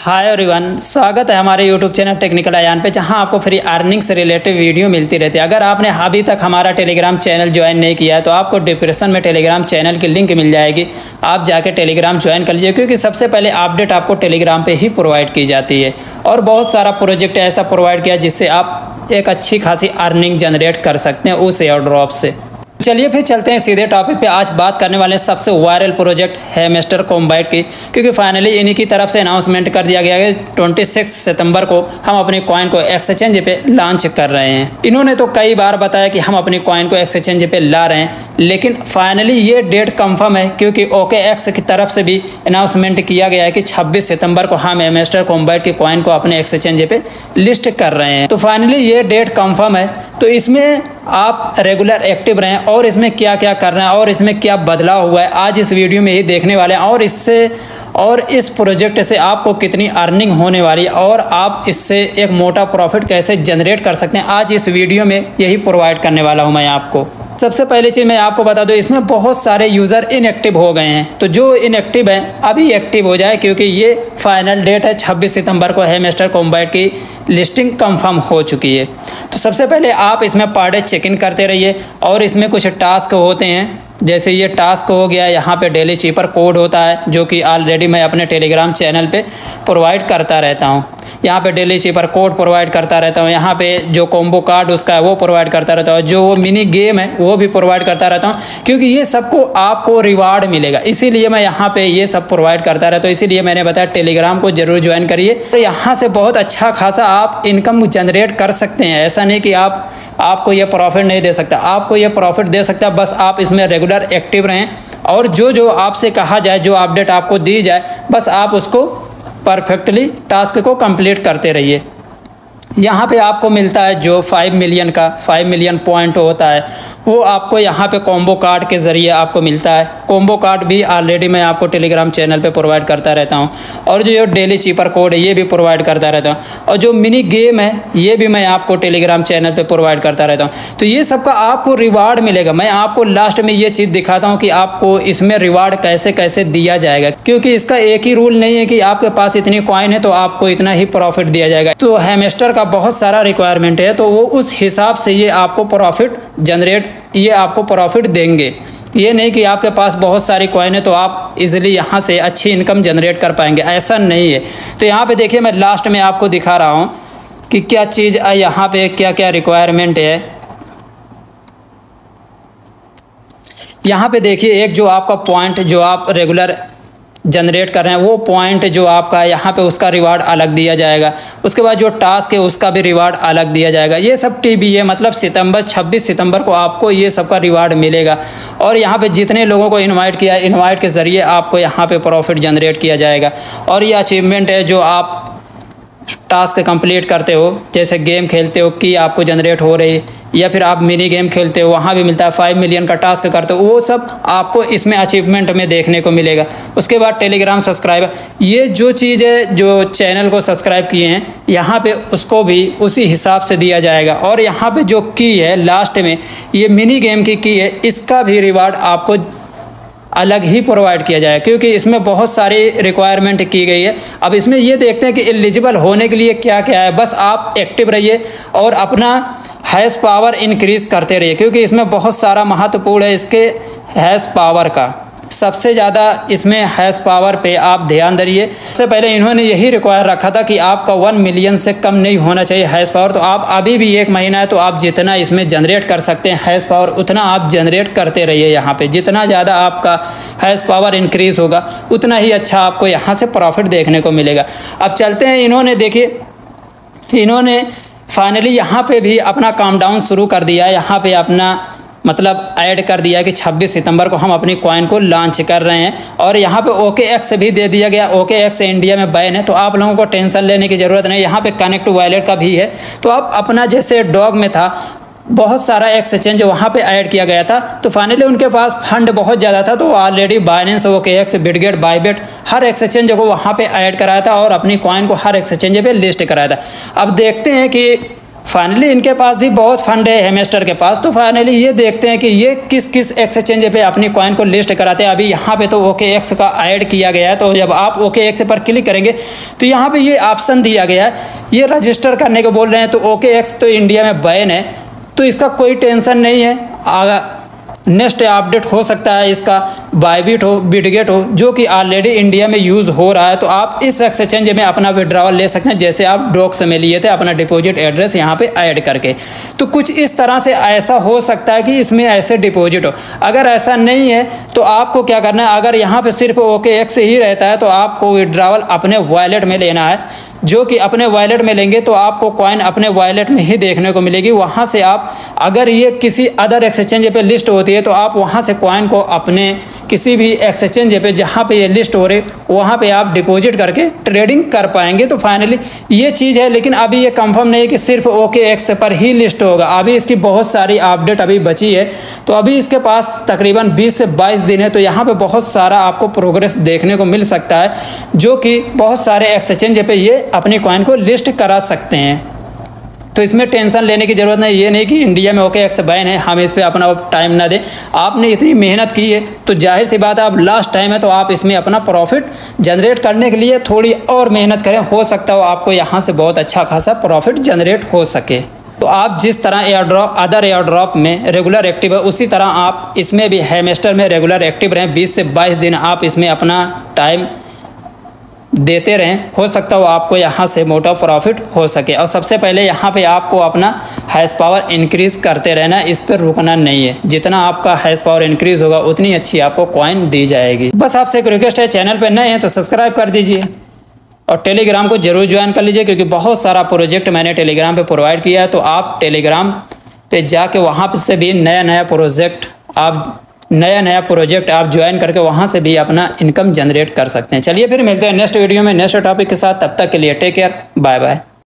Hi everyone स्वागत है हमारे यूट्यूब चैनल टेक्निकल आयान पे, जहाँ आपको फ्री अर्निंग से रिलेटेड वीडियो मिलती रहती है। अगर आपने अभी तक हमारा टेलीग्राम चैनल ज्वाइन नहीं किया है तो आपको डिस्क्रिप्शन में टेलीग्राम चैनल की लिंक मिल जाएगी। आप जाके टेलीग्राम ज्वाइन कर लीजिए, क्योंकि सबसे पहले अपडेट आपको टेलीग्राम पर ही प्रोवाइड की जाती है। और बहुत सारा प्रोजेक्ट ऐसा प्रोवाइड किया जिससे आप एक अच्छी खासी अर्निंग जनरेट कर सकते हैं उस एयर ड्रॉप से। चलिए फिर चलते हैं सीधे टॉपिक पे। आज बात करने वाले सबसे वायरल प्रोजेक्ट है मिस्टर कॉम्बाइट की, क्योंकि फाइनली इन्हीं की तरफ़ से अनाउंसमेंट कर दिया गया है। ट्वेंटी सिक्स सितंबर को हम अपने कॉइन को एक्सचेंज पे लॉन्च कर रहे हैं। इन्होंने तो कई बार बताया कि हम अपने कॉइन को एक्सचेंज पे ला रहे हैं। लेकिन फाइनली ये डेट कंफर्म है, क्योंकि ओके एक्स की तरफ़ से भी अनाउंसमेंट किया गया है कि छब्बीस सितंबर को हम एमेस्टर कॉम्बाइट के कॉइन को अपने एक्सचेंज पे लिस्ट कर रहे हैं। तो फाइनली ये डेट कंफर्म है। तो इसमें आप रेगुलर एक्टिव रहें और इसमें क्या क्या करना है और इसमें क्या बदलाव हुआ है, आज इस वीडियो में ही देखने वाले हैं और इससे और इस प्रोजेक्ट से आपको कितनी अर्निंग होने वाली है और आप इससे एक मोटा प्रॉफिट कैसे जनरेट कर सकते हैं, आज इस वीडियो में यही प्रोवाइड करने वाला हूँ मैं आपको। सबसे पहली चीज़ मैं आपको बता दूँ, इसमें बहुत सारे यूज़र इनएक्टिव हो गए हैं। तो जो इनएक्टिव हैं, अभी एक्टिव हो जाए, क्योंकि ये फाइनल डेट है 26 सितंबर को है, मिस्टर कॉम्बैट की लिस्टिंग कंफर्म हो चुकी है। तो सबसे पहले आप इसमें पर डे चेक इन करते रहिए, और इसमें कुछ टास्क होते हैं। जैसे ये टास्क हो गया, यहाँ पे डेली चीपर कोड होता है, जो कि ऑलरेडी मैं अपने टेलीग्राम चैनल पे प्रोवाइड करता रहता हूँ। यहाँ पे डेली चीपर कोड प्रोवाइड करता रहता हूँ। यहाँ पे जो कॉम्बो कार्ड उसका है, वो प्रोवाइड करता रहता हूँ। जो वो मिनी गेम है, वो भी प्रोवाइड करता रहता हूँ। क्योंकि ये सबको आपको रिवार्ड मिलेगा। इसीलिए मैं यहाँ पे ये सब प्रोवाइड करता रहता हूँ। इसीलिए मैंने बताया टेलीग्राम को ज़रूर ज्वाइन करिए। तो यहाँ से बहुत अच्छा खासा आप इनकम जनरेट कर सकते हैं। ऐसा नहीं कि आप, आपको ये प्रॉफिट नहीं दे सकता। आपको ये प्रॉफिट दे सकता बस आप इसमें रेगुलर एक्टिव रहें। और जो जो आपसे कहा जाए, जो अपडेट आपको दी जाए, बस आप उसको परफेक्टली टास्क को कंप्लीट करते रहिए। यहाँ पे आपको मिलता है जो फाइव मिलियन का फाइव मिलियन पॉइंट होता है, वो आपको यहाँ पे कॉम्बो कार्ड के ज़रिए आपको मिलता है। कॉम्बो कार्ड भी ऑलरेडी मैं आपको टेलीग्राम चैनल पे प्रोवाइड करता रहता हूँ। और जो ये डेली चीपर कोड है, ये भी प्रोवाइड करता रहता हूँ। और जो मिनी गेम है, ये भी मैं आपको टेलीग्राम चैनल पर प्रोवाइड करता रहता हूँ। तो ये सबका आपको रिवार्ड मिलेगा। मैं आपको लास्ट में ये चीज़ दिखाता हूँ कि आपको इसमें रिवार्ड कैसे कैसे दिया जाएगा। क्योंकि इसका एक ही रूल नहीं है कि आपके पास इतनी कॉइन है तो आपको इतना ही प्रॉफिट दिया जाएगा। तो हेमेस्टर का बहुत सारा रिक्वायरमेंट है तो वो उस हिसाब से ये आपको प्रॉफिट जनरेट ये आपको प्रॉफिट देंगे। ये नहीं कि आपके पास बहुत सारी कॉइन है तो आप इजीली यहाँ से अच्छी इनकम जनरेट कर पाएँगे। ऐसा नहीं है। तो यहाँ पे देखिए, मैं लास्ट में आपको दिखा रहा हूँ कि क्या चीज़ यहाँ पे क्या क्या रिक्वायरमेंट है। यहाँ पे देखिए, एक जो आपका पॉइंट जो आप रेगुलर जनरेट कर रहे हैं, वो पॉइंट जो आपका यहाँ पे उसका रिवार्ड अलग दिया जाएगा। उसके बाद जो टास्क है, उसका भी रिवार्ड अलग दिया जाएगा। ये सब टी बी है मतलब सितंबर 26 सितंबर को आपको ये सब का रिवार्ड मिलेगा। और यहाँ पे जितने लोगों को इनवाइट किया इनवाइट के ज़रिए आपको यहाँ पे प्रॉफिट जनरेट किया जाएगा। और ये अचीवमेंट है जो आप टास्क कंप्लीट करते हो, जैसे गेम खेलते हो की आपको जनरेट हो रही, या फिर आप मिनी गेम खेलते हो, वहाँ भी मिलता है फाइव मिलियन का टास्क करते हो, वो सब आपको इसमें अचीवमेंट में देखने को मिलेगा। उसके बाद टेलीग्राम सब्सक्राइबर ये जो चीज़ है, जो चैनल को सब्सक्राइब किए हैं, यहाँ पे उसको भी उसी हिसाब से दिया जाएगा। और यहाँ पे जो की है लास्ट में, ये मिनी गेम की की है, इसका भी रिवार्ड आपको अलग ही प्रोवाइड किया जाए, क्योंकि इसमें बहुत सारी रिक्वायरमेंट की गई है। अब इसमें ये देखते हैं कि एलिजिबल होने के लिए क्या क्या है। बस आप एक्टिव रहिए और अपना हैश पावर इंक्रीज़ करते रहिए, क्योंकि इसमें बहुत सारा महत्वपूर्ण है इसके हैश पावर का। सबसे ज़्यादा इसमें हैश पावर पे आप ध्यान दीजिए सबसे पहले इन्होंने यही रिक्वायर रखा था कि आपका वन मिलियन से कम नहीं होना चाहिए हैश पावर तो आप अभी भी एक महीना है तो आप जितना इसमें जनरेट कर सकते हैं हैश पावर उतना आप जनरेट करते रहिए यहाँ पे। जितना ज़्यादा आपका हैश पावर इंक्रीज़ होगा, उतना ही अच्छा आपको यहाँ से प्रॉफिट देखने को मिलेगा। अब चलते हैं, इन्होंने देखिए, इन्होंने फाइनली यहाँ पे भी अपना काम डाउन शुरू कर दिया यहाँ पे अपना मतलब ऐड कर दिया कि 26 सितंबर को हम अपनी कॉइन को लॉन्च कर रहे हैं। और यहाँ पे ओके एक्स भी दे दिया गया। ओके एक्स इंडिया में बैन है। तो आप लोगों को टेंशन लेने की ज़रूरत नहीं। यहाँ पे कनेक्ट वॉलेट का भी है। तो आप अपना जैसे डॉग में था, बहुत सारा एक्सचेंज वहाँ पे ऐड किया गया था। तो फाइनली उनके पास फंड बहुत ज़्यादा था। तो already Binance OKX Bitget Bybit हर एक्सचेंज को वहाँ पे ऐड कराया था और अपनी कॉइन को हर एक्सचेंज पे लिस्ट कराया था। अब देखते हैं कि फाइनली इनके पास भी बहुत फंड है हेमेस्टर के पास। तो फाइनली ये देखते हैं कि ये किस किस एक्सचेंज पे अपनी कॉइन को लिस्ट कराते हैं। अभी यहाँ पे तो ओके एक्स का ऐड किया गया है। तो जब आप ओके एक्स पर क्लिक करेंगे तो यहाँ पे ये ऑप्शन दिया गया है। ये रजिस्टर करने को बोल रहे हैं तो ओके एक्स तो इंडिया में बैन है। तो इसका कोई टेंशन नहीं है। आगा नेक्स्ट अपडेट हो सकता है इसका बाईबिट हो बिटगेट हो, जो कि ऑलरेडी इंडिया में यूज़ हो रहा है तो आप इस एक्सचेंज में अपना विड्रॉवल ले सकते हैं, जैसे आप डॉक्स में लिए थे, अपना डिपॉजिट एड्रेस यहाँ पे ऐड करके। तो कुछ इस तरह से ऐसा हो सकता है कि इसमें ऐसे डिपॉजिट हो। अगर ऐसा नहीं है तो आपको क्या करना है, अगर यहाँ पर सिर्फ़ ओके एक्स ही रहता है तो आपको विड्रावल अपने वॉलेट में लेना है। जो कि अपने वॉलेट में लेंगे तो आपको कॉइन अपने वॉलेट में ही देखने को मिलेगी। वहाँ से आप, अगर ये किसी अदर एक्सचेंज पे लिस्ट होती है तो आप वहाँ से कॉइन को अपने किसी भी एक्सचेंज पे जहाँ पे ये लिस्ट हो रही, वहाँ पे आप डिपॉजिट करके ट्रेडिंग कर पाएँगे। तो फाइनली ये चीज़ है, लेकिन अभी ये कंफर्म नहीं है कि सिर्फ़ ओके एक्स पर ही लिस्ट होगा। अभी इसकी बहुत सारी अपडेट अभी बची है। तो अभी इसके पास तकरीबन 20 से 22 दिन है तो यहाँ पे बहुत सारा आपको प्रोग्रेस देखने को मिल सकता है, जो कि बहुत सारे एक्सचेंज पर ये अपनी कॉइन को लिस्ट करा सकते हैं। तो इसमें टेंशन लेने की ज़रूरत नहीं, ये नहीं कि इंडिया में ओके एक्स बैन है, हम इस पर अपना टाइम ना दें। आपने इतनी मेहनत की है तो ज़ाहिर सी बात है अब लास्ट टाइम है तो आप इसमें अपना प्रॉफिट जनरेट करने के लिए थोड़ी और मेहनत करें। हो सकता हो आपको यहाँ से बहुत अच्छा खासा प्रॉफिट जनरेट हो सके। तो आप जिस तरह airdrop other airdrop में रेगुलर एक्टिव है, उसी तरह आप इसमें भी हेमेस्टर में रेगुलर एक्टिव रहें। 20 से 22 दिन आप इसमें अपना टाइम देते रहें। हो सकता हो आपको यहाँ से मोटा प्रॉफिट हो सके। और सबसे पहले यहाँ पे आपको अपना हैश पावर इंक्रीज़ करते रहना, इस पर रुकना नहीं है। जितना आपका हैश पावर इंक्रीज़ होगा, उतनी अच्छी आपको कॉइन दी जाएगी। बस आपसे एक रिक्वेस्ट है चैनल पर नए हैं तो सब्सक्राइब कर दीजिए। और टेलीग्राम को ज़रूर ज्वाइन कर लीजिए, क्योंकि बहुत सारा प्रोजेक्ट मैंने टेलीग्राम पर प्रोवाइड किया है। तो आप टेलीग्राम पर जाके वहाँ से भी नया नया प्रोजेक्ट आप नया नया प्रोजेक्ट आप ज्वाइन करके वहाँ से भी अपना इनकम जनरेट कर सकते हैं। चलिए फिर मिलते हैं नेक्स्ट वीडियो में नेक्स्ट टॉपिक के साथ। तब तक के लिए टेक केयर बाय बाय